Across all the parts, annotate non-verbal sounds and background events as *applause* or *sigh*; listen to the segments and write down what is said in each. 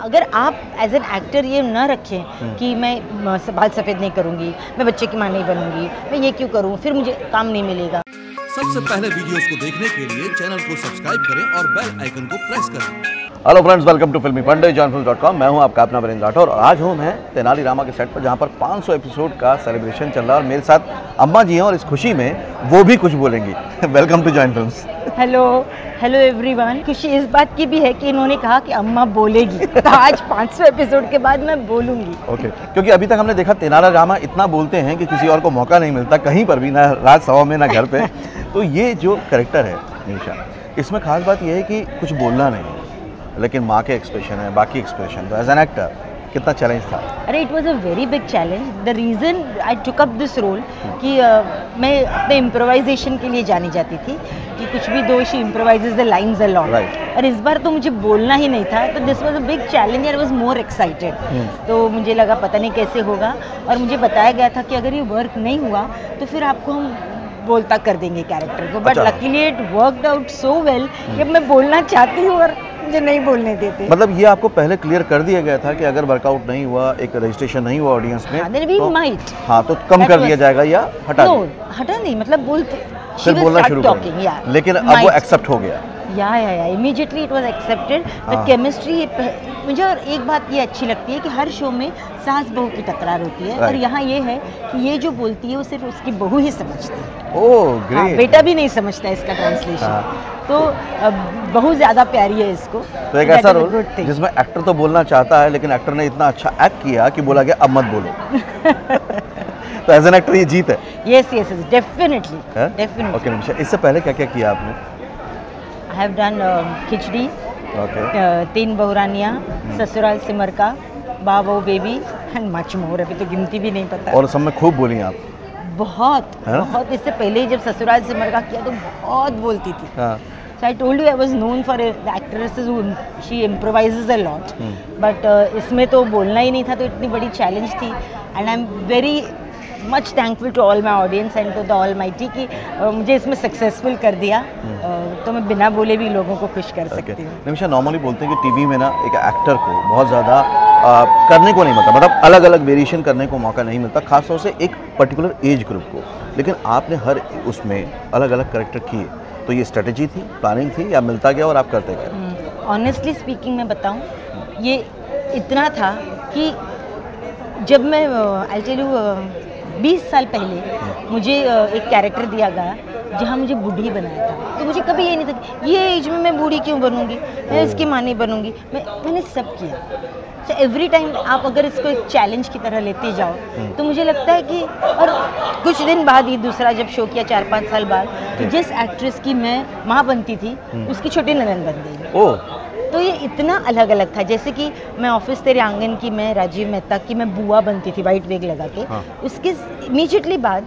अगर आप as an actor ये ना रखें कि मैं म, बाल सफ़ेद नहीं करूँगी मैं बच्चे की माँ नहीं बनूँगी मैं ये क्यों करूँ फिर मुझे काम नहीं मिलेगा। सबसे पहले वीडियोस को देखने के लिए चैनल को सब्सक्राइब करें और बेल आइकन को प्रेस करें। Hello friends welcome to Filmi Funde John film dot com मैं हूँ आपका अपना वरिंद्र राठौर और आज हूँ मैं तेनाली रामा के सेट पर जहाँ पर 500 एपिसोड का सेलिब्रेशन चल रहा है और मेरे साथ अम्मा जी हैं और इस खुशी में वो भी कुछ बोलेंगी। Welcome to join films hello hello everyone खुशी इस बात की भी है कि इन्होंने कहा कि अम्मा बोलेगी। तो आज 500 एपिसोड के बाद मैं बोलूँगी। Okay okay. क्योंकि अभी तक हमने देखा तेनाला रामा इतना बोलते हैं कि किसी और को मौका नहीं मिलता कहीं पर भी ना रात सवा में ना घर पे। *laughs* तो ये जो करेक्टर है निशा इसमें खास बात यह है कि कुछ बोलना नहीं। लेकिन माँ के एक्सप्रेशन है बाकी एक्सप्रेशन तो एज एन एक्टर कितना चैलेंज था? अरे it was a very big challenge the reason I took up this role कि अ, मैं अपने इम्प्रोवाइजेशन के लिए जानी जाती थी कि कुछ भी दो she improvises the lines along Right. और इस बार तो मुझे बोलना ही नहीं था तो this was a big challenge I was more excited तो मुझे लगा पता नहीं कैसे होगा और मुझे बताया गया था कि अगर ये वर्क नहीं हुआ तो फिर आपको हम बोलता कर देंगे कैरेक्टर को. But. Luckily it worked out so well कि मैं बोलना चाहती हूँ और मुझे नहीं बोलने देते। मतलब ये आपको पहले क्लियर कर दिया गया था कि अगर वर्कआउट नहीं हुआ एक रजिस्ट्रेशन नहीं हुआ ऑडियंस में हाँ, तो- हाँ तो कम That कर was- दिया जाएगा या हटा नो हटा नहीं मतलब बोलते फिर बोलना शुरू टॉकिंग लेकिन अब वो एक्सेप्ट हो गया। या या या immediately it was accepted the. Chemistry मुझे और एक बात ये अच्छी लगती है कि हर शो में सास बहू की तकरार होती है। और Right. यहाँ ये है कि ये जो बोलती है वो सिर्फ़ उसकी बहू ही समझती है। ओह हाँ, ग्रेट बेटा भी नहीं समझता इसका ट्रांसलेशन हाँ। तो बहू ज़्यादा प्यारी है इसको। तो एक ऐसा रोल जिसमें एक्टर तो बोलना चाहता है लेकिन एक्टर ने इतना अच्छा एक्ट किया कि बोला गया अब मत बोलो। *laughs* तो एज एन एक्टर ये जीत है? Yes yes yes definitely definitely okay Nimisha इससे पहले क्या क्या किया आपने I have done Khichdi okay Teen Bahuraniyaan Sasural सिमर का बाबो बेबी एंड मच मोर अभी तो गिनती भी नहीं पता. और सब में खूब बोली आप. बहुत है? बहुत. इससे पहले जब ससुराल सिमर का किया तो बहुत बोलती थी. हाँ. So I told you I was known for uh, the actresses who she improvises a lot. Hmm. But uh, इसमें तो बोलना ही नहीं था तो इतनी बड़ी चैलेंज थी. And I am very much thankful to all my audience and to the almighty कि मुझे इसमें सक्सेसफुल कर दिया। uh, तो मैं बिना बोले भी लोगों को खुश कर सकती हूँ। निमिषा नॉर्मली बोलते हैं कि टीवी में ना एक एक्टर को बहुत ज़्यादा करने को नहीं मिलता। मतलब अलग अलग वेरिएशन करने को मौका नहीं मिलता खासतौर से एक पर्टिकुलर एज ग्रुप को। लेकिन आपने हर उसमें अलग अलग करेक्टर किए। तो ये स्ट्रेटेजी थी प्लानिंग थी या मिलता गया और आप करते गए? ऑनेस्टली स्पीकिंग मैं बताऊँ ये इतना था कि जब मैं आई टेल यू बीस साल पहले मुझे एक कैरेक्टर दिया गया जहाँ मुझे बूढ़ी बनाया था। तो मुझे कभी ये नहीं था ये एज में मैं बूढ़ी क्यों बनूँगी? मैं इसकी माँ नहीं बनूँगी। मैं मैंने सब किया। तो एवरी टाइम आप अगर इसको एक चैलेंज की तरह लेते जाओ तो मुझे लगता है कि और कुछ दिन बाद ही दूसरा जब शो किया चार पाँच साल बाद तो जिस एक्ट्रेस की मैं माँ बनती थी उसकी छोटी ननन बन गई। तो ये इतना अलग अलग था जैसे कि मैं ऑफ़िस तेरे आँगन की मैं राजीव मेहता की मैं बुआ बनती थी वाइट वेग लगा के। हाँ। उसके इमीजिएटली बाद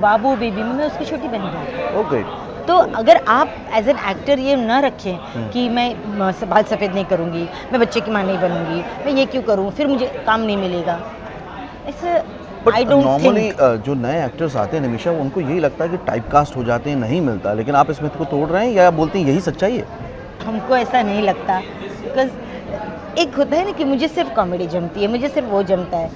बाबू बेबी में मैं उसकी छोटी बहन बन ओह ग्रेट तो अगर आप एज एन एक्टर ये ना रखें कि मैं बाल सफ़ेद नहीं करूँगी मैं बच्चे की माँ नहीं बनूँगी मैं ये क्यों करूँ फिर मुझे काम नहीं मिलेगा। ऐसे नॉर्मली थिंक जो नए एक्टर्स आते हैं निमिषा उनको यही लगता है कि टाइप कास्ट हो जाते हैं नहीं मिलता। लेकिन आप इसमें को तोड़ रहे हैं या बोलते हैं यही सच्चाई है? हमको ऐसा नहीं लगता। बिकॉज़ एक होता है ना कि मुझे सिर्फ़ कॉमेडी जमती है, मुझे सिर्फ़ वो जमता है।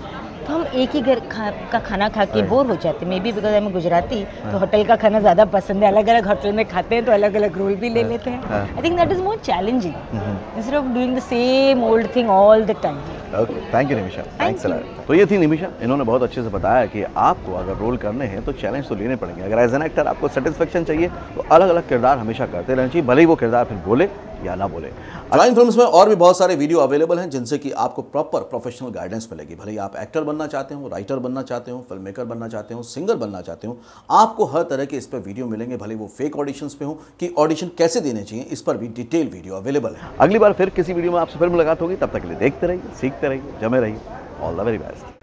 तो हम एक ही घर खा का खाना खा के बोर हो जाते हैं मे बी बिकॉज़ मैं गुजराती तो होटल का खाना ज़्यादा पसंद है अलग अलग होटल में खाते हैं तो अलग अलग रोल भी ले लेते हैं। हाँ। I think that is more challenging instead of doing the same old thing all the time okay thank you Nimisha thanks. A lot तो ये थी निमिषा इन्होंने बहुत अच्छे से बताया कि आपको अगर रोल करने हैं तो चैलेंज तो लेने पड़ेंगे। अगर एज एन एक्टर आपको सेटिस्फेक्शन चाहिए तो अलग अलग किरदार हमेशा करते रहना चाहिए भले ही वो किरदार फिर बोले या ना बोले। अलाइन फिल्म्स में और भी बहुत सारे वीडियो अवेलेबल हैं जिनसे कि आपको प्रॉपर प्रोफेशनल गाइडेंस मिलेगी। भले ही आप एक्टर बनना चाहते हो राइटर बनना चाहते हो फ़िल्म मेकर बनना चाहते हो सिंगर बनना चाहते हो आपको हर तरह के इस पर वीडियो मिलेंगे भले वो फेक ऑडिशंस पे हो कि ऑडिशन कैसे देने चाहिए इस पर भी डिटेल वीडियो अवेलेबल है। अगली बार फिर किसी वीडियो में आपसे फिर मुलाकात होगी तब तक के लिए देखते रहिए सीखते रहिए जमे रहिए। All the very best